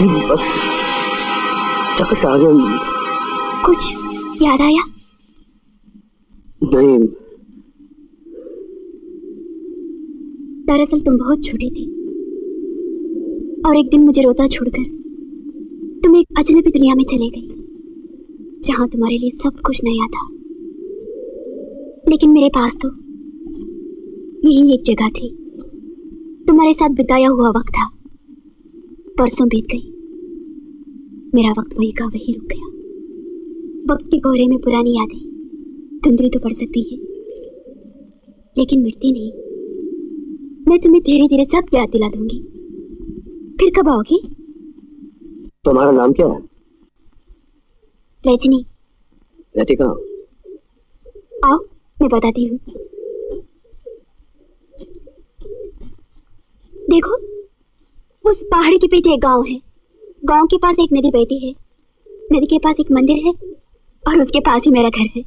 नहीं बस। चक्कर आ गया कुछ याद आया? नहीं। दरअसल तुम बहुत छोटे थे। और एक दिन मुझे रोता छोड़कर तुम एक अजनबी दुनिया में चले गए जहाँ तुम्हारे लिए सब कुछ नया था। लेकिन मेरे पास तो यही एक जगह थी। तुम्हारे साथ बिताया हुआ वक्त था। परसों बीत गई। मेरा वक्त वही का वही रुक गया। वक्त के कोहरे में पुरानी यादें धुंधली तो पड़ सकती है लेकिन मिटती नहीं। मैं तुम्हें धीरे धीरे सब याद दिला दूँगी। फिर कब आओगी? तुम्हारा नाम क्या है? रजनी। रहती कहाँ? आओ मैं बताती हूँ। देखो उस पहाड़ी के पीछे एक गाँव है। गाँव के पास एक नदी बहती है। नदी के पास एक मंदिर है और उसके पास ही मेरा घर है।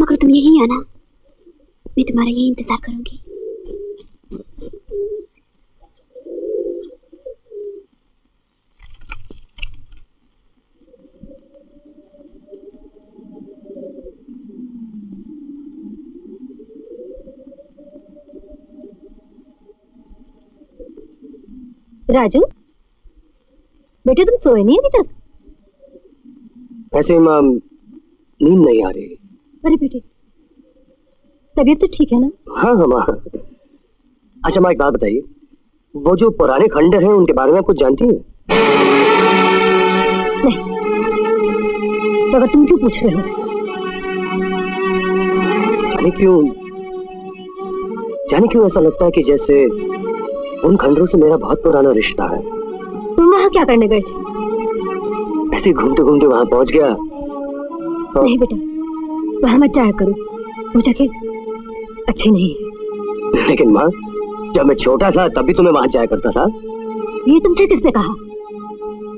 मगर तुम यही आना। मैं तुम्हारा यही इंतज़ार करूँगी। राजू बेटे तुम सोए नहीं अभी तक? ऐसे माँ नींद नहीं आ रही। अरे बेटे तबीयत तो ठीक है ना? हाँ हाँ माँ। अच्छा माँ एक बात बताइए। वो जो पुराने खंडर हैं उनके बारे में कुछ जानती हैं? नहीं। मगर तुम क्यों पूछ रहे हो? जाने क्यों जाने क्यों ऐसा लगता है कि जैसे उन खंडरों से मेरा बहुत पुराना रिश्ता है। तुम वहाँ क्या करने गए थे? ऐसे घूमते घूमते वहाँ पहुँच गया। और नहीं बेटा वहाँ मत जाया करो। वो जगह अच्छी नहीं लेकिन माँ जब मैं छोटा था तब भी तुम्हें वहाँ जाया करता था। ये तुमसे किसने कहा?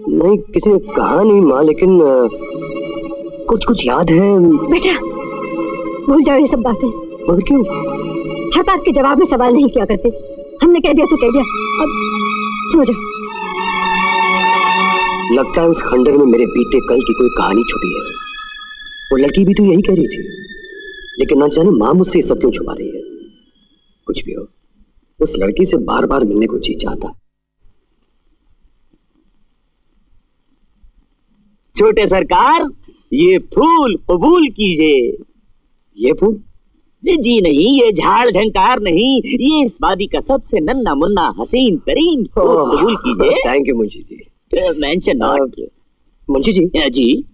नहीं किसी ने कहा नहीं माँ लेकिन आ, कुछ कुछ याद है। बेटा भूल जाओ ये सब बातें। मगर क्यों? हर बात के जवाब में सवाल नहीं किया करते। हमने कह दिया सो कह दिया। अब सो जाओ लगता है उस खंडर में मेरे बीते कल की कोई कहानी छुपी है। वो लड़की भी तो यही कह रही थी। लेकिन ना जाने माँ मुझसे सब क्यों छुपा रही है। कुछ भी हो, उस लड़की से बार बार मिलने को जी चाहता। छोटे सरकार, ये फूल कबूल कीजिए। ये फूल जी नहीं ये झाड़ झंकार नहीं ये इस वादी का सबसे नन्ना मुन्ना हसीन तरीन। कबूल कीजिए। Thank you Munshi ji. Mention not Munshi ji? जी।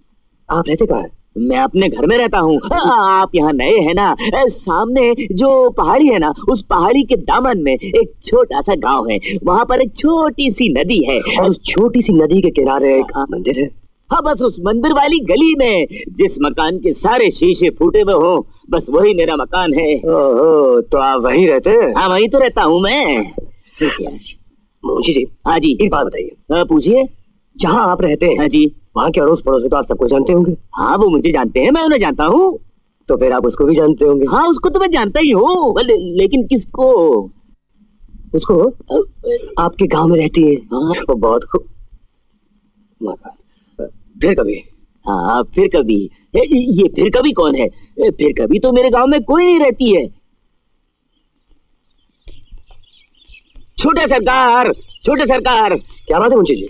आप रहते कहाँ? हैं मैं अपने घर में रहता हूँ। आप यहाँ नए हैं ना? सामने जो पहाड़ी है ना उस पहाड़ी के दामन में एक छोटा सा गाँव है। वहाँ पर एक छोटी सी नदी है। और उस छोटी सी नदी के किनारे एक मंदिर है। हाँ बस उस मंदिर वाली गली में जिस मकान के सारे शीशे फूटे हुए हो बस वही मेरा मकान है। ओहो तो आप वहीं रहते हाँ? वहीं तो रहता हूँ मैं। मुंशी जी हाँ जी। एक बात बताइए। पूछिए। जहाँ आप रहते हैं हाँ जी। वहाँ के अड़ोस पड़ोस में तो आप सबको जानते होंगे। हाँ वो मुझे जानते हैं मैं उन्हें जानता हूँ। तो फिर आप उसको भी जानते होंगे। हाँ उसको तो मैं जानता ही हूँ ले, लेकिन किसको? उसको आपके गाँव में रहती है। हाँ। वो बहुत खूब। फिर कभी। हाँ फिर कभी। ये फिर कभी कौन है? फिर कभी तो मेरे गाँव में कोई नहीं रहती है। छोटे सरकार छोटे सरकार, क्या बात है मुंशी जी?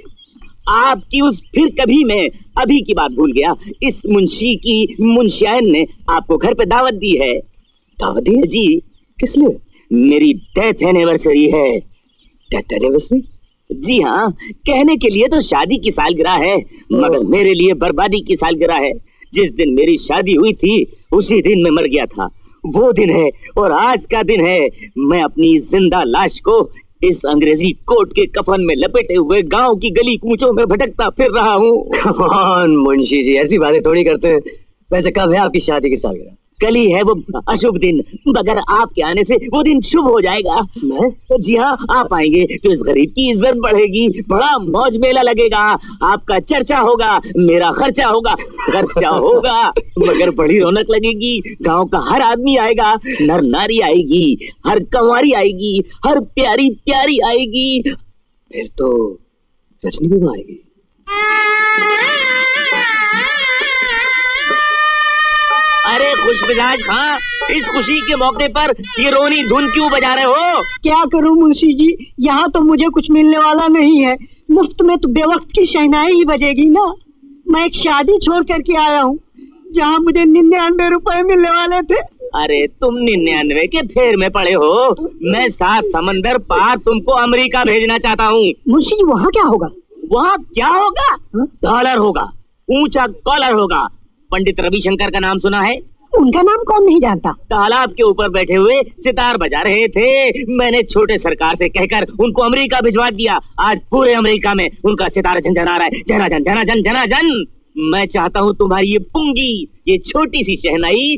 आपकी उस फिर कभी में अभी की बात भूल गया। इस मुंशी की, मुंशियान ने आपको घर पे दावत दी है। दावत दी है? जी। किस लिए? मेरी डेथ एनिवर्सरी है। डेथ एनिवर्सरी जी हाँ कहने के लिए तो शादी की सालगिरह है मगर मेरे लिए बर्बादी की सालगिरह है। जिस दिन मेरी शादी हुई थी उसी दिन मैं मर गया था। वो दिन है और आज का दिन है। मैं अपनी ज़िंदा लाश को इस अंग्रेज़ी कोट के कफन में लपेटे हुए गाँव की गली कूचों में भटकता फिर रहा हूँ। मुंशी जी ऐसी बातें थोड़ी करते हैं। वैसे कब है आपकी शादी की सालगिरह? कल ही है वो अशुभ दिन। मगर आपके आने से वो दिन शुभ हो जाएगा। मैं? जी हाँ आप आएँगे तो इस गरीब की इज़्ज़त बढ़ेगी। बड़ा मौज मेला लगेगा। आपका चर्चा होगा, मेरा खर्चा होगा खर्चा होगा। मगर बड़ी रौनक लगेगी। गाँव का हर आदमी आएगा। नर नारी आएगी, हर कंवारी आएगी, हर प्यारी प्यारी आएगी। फिर तो रजनी भी आएगी खुश मिजाज खां इस खुशी के मौके पर ये रोनी धुन क्यों बजा रहे हो? क्या करूँ मुंशी जी? यहाँ तो मुझे कुछ मिलने वाला नहीं है। मुफ़्त में तो बेवक्त की शहनाई ही बजेगी ना। मैं एक शादी छोड़ करके आया हूँ जहाँ मुझे निन्यानवे रुपए मिलने वाले थे। अरे तुम निन्यानवे के फेर में पड़े हो। मैं सात समंदर पार तुमको अमेरिका भेजना चाहता हूँ। मुंशी जी वहाँ क्या होगा? वहाँ क्या होगा? हाँ? डॉलर होगा ऊँचा कॉलर होगा। पंडित रविशंकर का नाम सुना है? उनका नाम कौन नहीं जानता? तालाब के ऊपर बैठे हुए सितार बजा रहे थे। मैंने छोटे सरकार से कहकर उनको अमेरिका भिजवा दिया। आज पूरे अमेरिका में उनका सितारा झंझना रहा है। झना झन झना झन झना झन मैं चाहता हूँ तुम्हारी ये पुंगी, ये छोटी सी शहनाई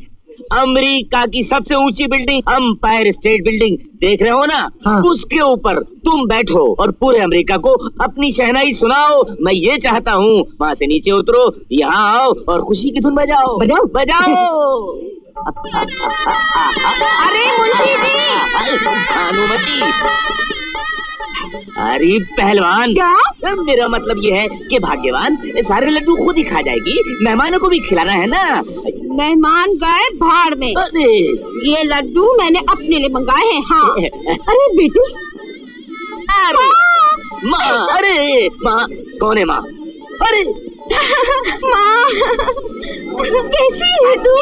अमेरिका की सबसे ऊँची बिल्डिंग अंपायर स्टेट बिल्डिंग देख रहे हो ना? हाँ। उसके ऊपर तुम बैठो और पूरे अमेरिका को अपनी शहनाई सुनाओ। मैं ये चाहता हूँ वहाँ से नीचे उतरो यहाँ आओ और खुशी की धुन बजाओ। बजाओ? बजाओ! अरे मुंशी जी! भानुमति। अरे पहलवान। क्या? मेरा मतलब ये है कि भाग्यवान सारे लड्डू खुद ही खा जाएगी मेहमानों को भी खिलाना है ना? मेहमान गए भाड़ में। अरे। ये लड्डू मैंने अपने लिए मंगाए हैं हाँ। अरे बेटी। अरे माँ अरे माँ। कौन है माँ? अरे। माँ। कैसी है तू?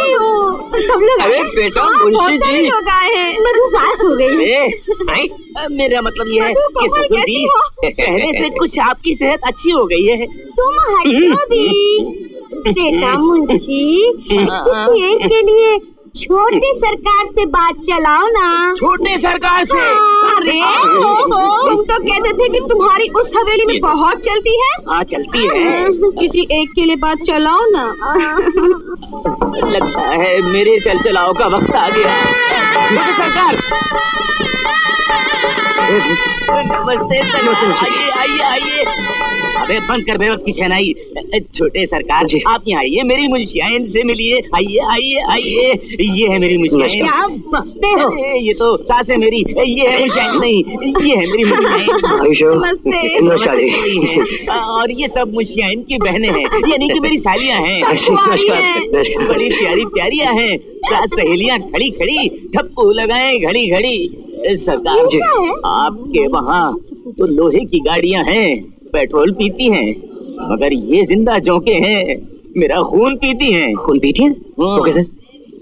सब लोग अरे बेटा, हाँ, मुंशी जी। लोग आए हैं। मैं तो पास हो गई। मेरा मतलब ये है कि ससुर जी हो? कहने से कुछ आपकी सेहत अच्छी हो गई है। तुम हटो भी। बेटा मुंशी एक के लिए छोटे सरकार से बात चलाओ ना। छोटे सरकार से? अरे तुम तो कहते थे कि तुम्हारी उस हवेली में बहुत चलती है। हाँ चलती है। किसी एक के लिए बात चलाओ ना। लगता है मेरे चल चलाओ का वक्त आ गया। छोटे सरकार। नमस्ते नमस्ते आइए आइए आइए। अबे बंद कर बेवक्त की शहनाई। छोटे सरकार आप यहाँ आइए मेरी मुंशियाइन से मिलिए। आइए आइए आइए। ये है मेरी मुंशियाइन क्या बकते हो? ये तो सास है मेरी। ये है मुंशियाइन नहीं ये है मेरी नमस्ते। और ये सब मुंशियाइन की बहनें हैं। यानी कि मेरी सालियाँ हैं। बड़ी प्यारी प्यारियाँ हैं। सात सहेलियाँ खड़ी खड़ी ठप्पू लगाए घड़ी घड़ी। सरदार सरकार जी आपके वहाँ तो लोहे की गाड़ियाँ हैं पेट्रोल पीती हैं मगर ये ज़िंदा चौके हैं मेरा खून पीती हैं। खून पीती है? हाँ। तो कैसे?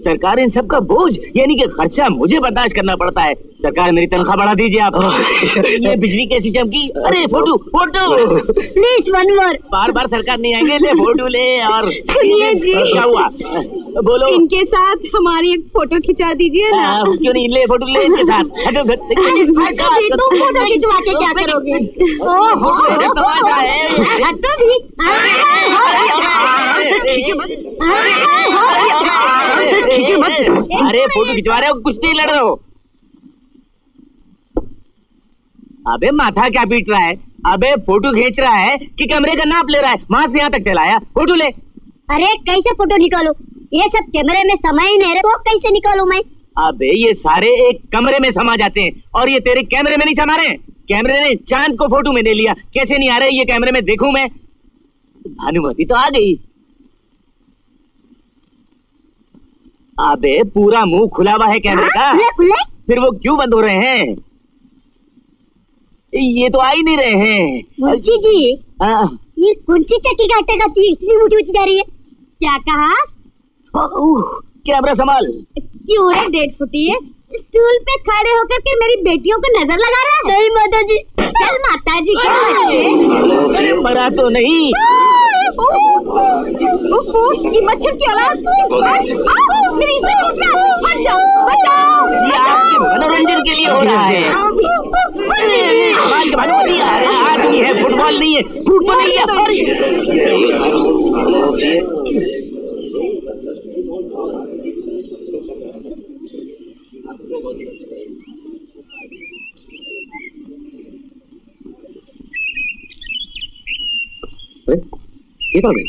सरकार इन सब का बोझ यानी कि खर्चा मुझे बर्दाश्त करना पड़ता है। सरकार मेरी तनख्वाह बढ़ा दीजिए आप। ये बिजली कैसी चमकी अरे photo photo. Please one more. बार बार सरकार नहीं आएँगे ले फ़ोटो ले और सुनिए जी। क्या हुआ? बोलो। इनके साथ हमारी एक फ़ोटो खिंचा दीजिए ना। आ, क्यों नहीं? ले फ़ोटो ले इनके साथ। हटो तुम फ़ोटो खिंचवा के क्या करोगे? ओहो तमाशा है। अरे फ़ोटो खिंचवा रहे हो कुछ नहीं लड़ रहे हो। अबे माथा क्या पीट रहा है? अबे फ़ोटो खींच रहा है कि कमरे का नाप ले रहा है वहाँ से यहाँ तक चलाया। फ़ोटो ले। अरे कैसे फ़ोटो निकालो? ये सब कैमरे में समय ही नहीं रहे तो कैसे निकालू मैं? अबे ये सारे एक कमरे में समा जाते हैं और ये तेरे कैमरे में नहीं समा रहे कैमरे ने चाँद को फ़ोटो में ले लिया। कैसे नहीं आ रहे? ये कैमरे में देखू मैं। भानुमति तो आ गई। अबे पूरा मुँह खुला हुआ है कैमरे का खुले खुले। फिर वो क्यों बंद हो रहे हैं? ये तो आ ही नहीं रहे हैं। मुंशी जी आ, ये कौन सी चक्की का आटा का इतनी ऊँची ऊँची जा रही है। क्या कहा? कैमरा संभाल? क्यों रे डेढ़ फुटी है। स्टूल पे खड़े होकर के मेरी बेटियों को नज़र लगा रहा है। नहीं माता जी चल माता जी के बच्चे अरे मरा तो नहीं। ये मच्छर की औलाद मेरी इज़्ज़त है। हट जाओ बचाओ ये आपके मनोरंजन के लिए हो रहा है भानुमति आदमी है फुटबॉल नहीं है फुटबॉल नहीं है है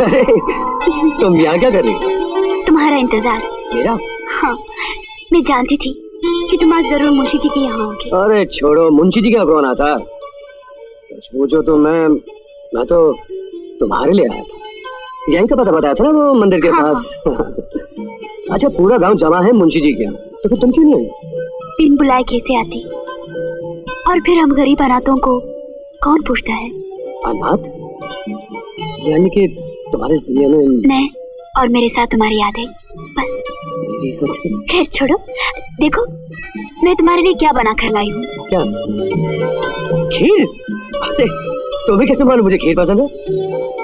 अरे, तुम यहाँ क्या कर रही हो? तुम्हारा इंतज़ार। मेरा? हाँ मैं जानती थी कि तुम आज ज़रूर मुंशी जी के यहाँ होगे अरे छोड़ो मुंशी जी का कौन आता? पूछो तो मैं मैं तो तुम्हारे लिए आया था। यहीं का पता बताया था ना वो मंदिर के हाँ, पास? अच्छा पूरा गाँव जमा है मुंशी जी के यहाँ। तो फिर तुम क्यों नहीं आई? बिन बुलाए कैसे आती? और फिर हम गरीब अनाथों को कौन पूछता है? अनाथ? यानी कि तुम्हारे दुनिया में मैं और मेरे साथ तुम्हारी यादें बस। खैर छोड़ो। देखो मैं तुम्हारे लिए क्या बना कर लाई हूँ? क्या? खीर? अरे तुम्हें कैसे मालूम मुझे खीर पसंद है?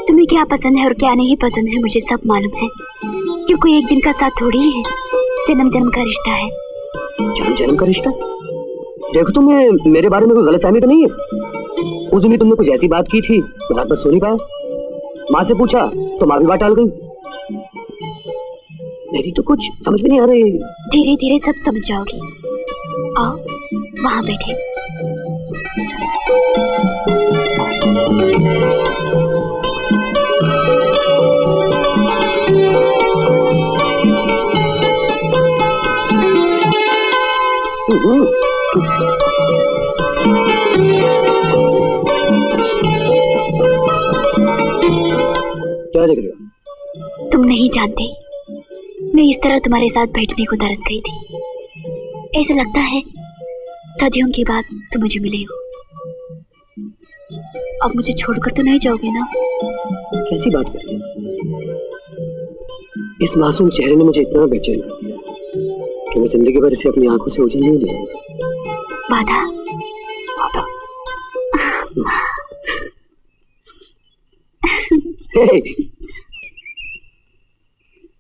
तुम्हें क्या पसंद है और क्या नहीं पसंद है मुझे सब मालूम है। क्यों कोई एक दिन का साथ थोड़ी है जन्म जन्म का रिश्ता है। जन्म जन्म का रिश्ता? देखो तुम्हें मेरे बारे में कोई गलत फहमी तो नहीं है? उस दिन तुमने कुछ ऐसी बात की थी रात भर सो नहीं पाया? माँ से पूछा तो माँ भी बात टाल गई। मेरी तो कुछ समझ में नहीं आ रही। धीरे धीरे सब समझ जाओगी। आओ वहाँ बैठे। हम्म। हो। तुम नहीं जानते। मैं इस तरह तुम्हारे साथ बैठने को तरस गई थी। ऐसा लगता है सदियों के बाद तुम मुझे मिले हो। अब मुझे छोड़कर तो नहीं जाओगे ना? कैसी बात कर रही इस मासूम चेहरे ने मुझे इतना बेचैन कर दिया कि मैं ज़िंदगी भर इसे अपनी आँखों से उछल नहीं लूँगा बाधा। हे,